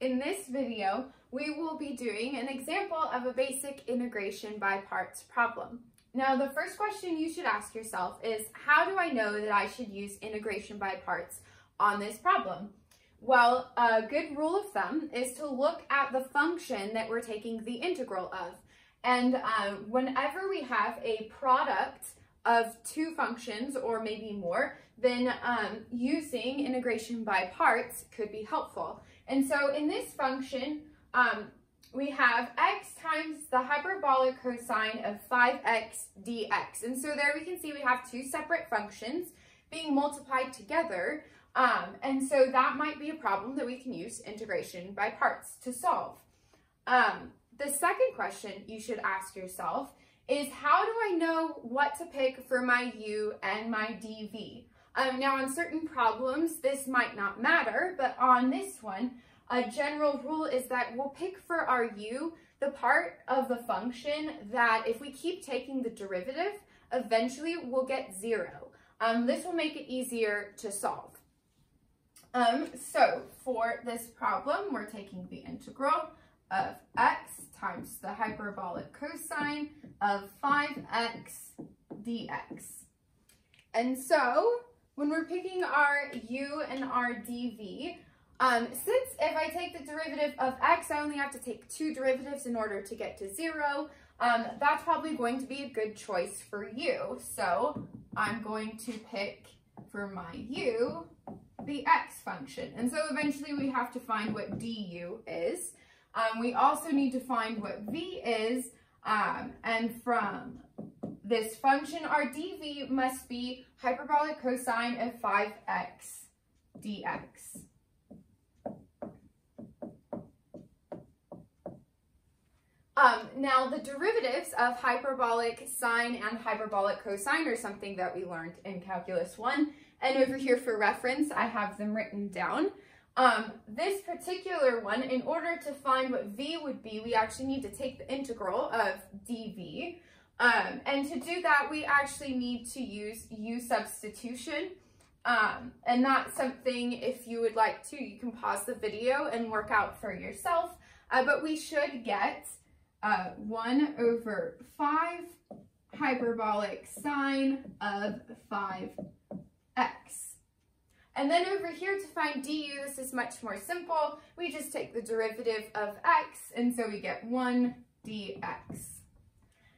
In this video, we will be doing an example of a basic integration by parts problem. Now, the first question you should ask yourself is, how do I know that I should use integration by parts on this problem? Well, a good rule of thumb is to look at the function that we're taking the integral of. And um, whenever we have a product of two functions or maybe more, then um, using integration by parts could be helpful. And so in this function, um, we have x times the hyperbolic cosine of 5x dx. And so there we can see we have two separate functions being multiplied together. Um, and so that might be a problem that we can use integration by parts to solve. Um, the second question you should ask yourself is how do I know what to pick for my u and my dv? Um, now on certain problems, this might not matter, but on this one, a general rule is that we'll pick for our u the part of the function that if we keep taking the derivative, eventually we'll get zero. Um, this will make it easier to solve. Um, so for this problem, we're taking the integral of x times the hyperbolic cosine of 5x dx. And so when we're picking our u and our dv, um, since if I take the derivative of x, I only have to take two derivatives in order to get to zero, um, that's probably going to be a good choice for u. So I'm going to pick for my u the x function. And so eventually we have to find what du is. Um, we also need to find what v is, um, and from this function, our dv must be hyperbolic cosine of 5x dx. Um, now, the derivatives of hyperbolic sine and hyperbolic cosine are something that we learned in Calculus 1. And over here for reference, I have them written down. Um, this particular one, in order to find what v would be, we actually need to take the integral of dv. Um, and to do that, we actually need to use u substitution. Um, and that's something, if you would like to, you can pause the video and work out for yourself. Uh, but we should get uh, 1 over 5 hyperbolic sine of 5x. And then over here to find du, this is much more simple. We just take the derivative of x, and so we get 1 dx.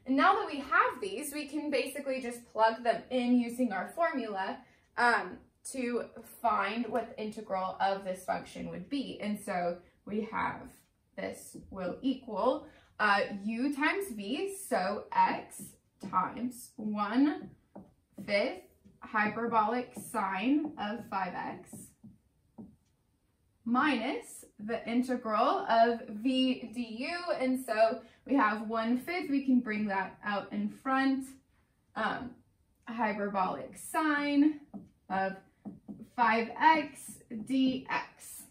And now that we have these, we can basically just plug them in using our formula um, to find what the integral of this function would be. And so we have this will equal uh, u times v, so x times 1 fifth hyperbolic sine of 5x minus the integral of v du, and so we have 1 fifth, we can bring that out in front, um, hyperbolic sine of 5x dx.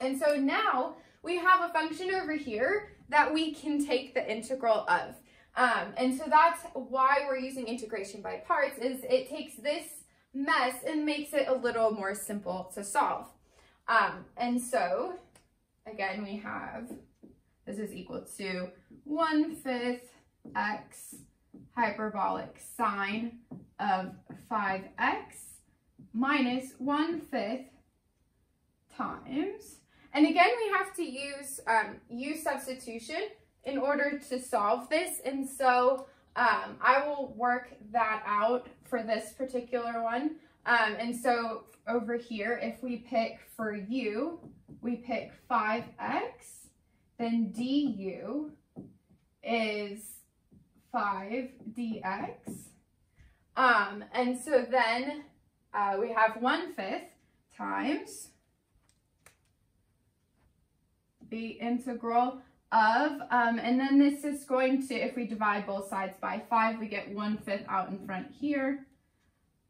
And so now we have a function over here that we can take the integral of. Um, and so that's why we're using integration by parts is it takes this mess and makes it a little more simple to solve. Um, and so again, we have, this is equal to 1 fifth x hyperbolic sine of 5x minus 1 fifth times and again, we have to use um, u substitution in order to solve this. And so um, I will work that out for this particular one. Um, and so over here, if we pick for u, we pick 5x, then du is 5 dx. Um, and so then uh, we have 1 fifth times the integral of, um, and then this is going to, if we divide both sides by 5, we get 1 fifth out in front here,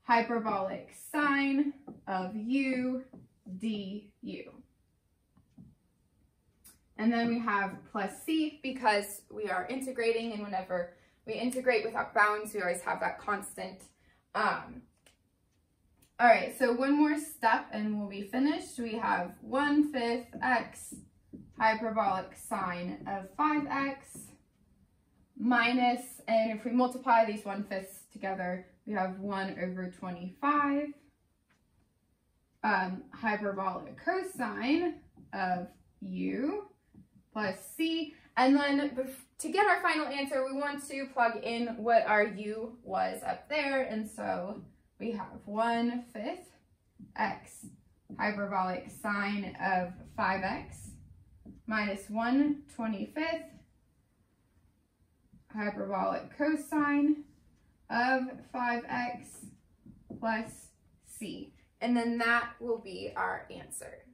hyperbolic sine of u du. And then we have plus c because we are integrating and whenever we integrate without bounds, we always have that constant. Um, All right, so one more step and we'll be finished. We have 1 fifth x hyperbolic sine of 5x minus, and if we multiply these 1 fifths together, we have 1 over 25 um, hyperbolic cosine of u plus c. And then to get our final answer, we want to plug in what our u was up there. And so we have 1 fifth x hyperbolic sine of 5x minus 1 25th hyperbolic cosine of 5x plus c. And then that will be our answer.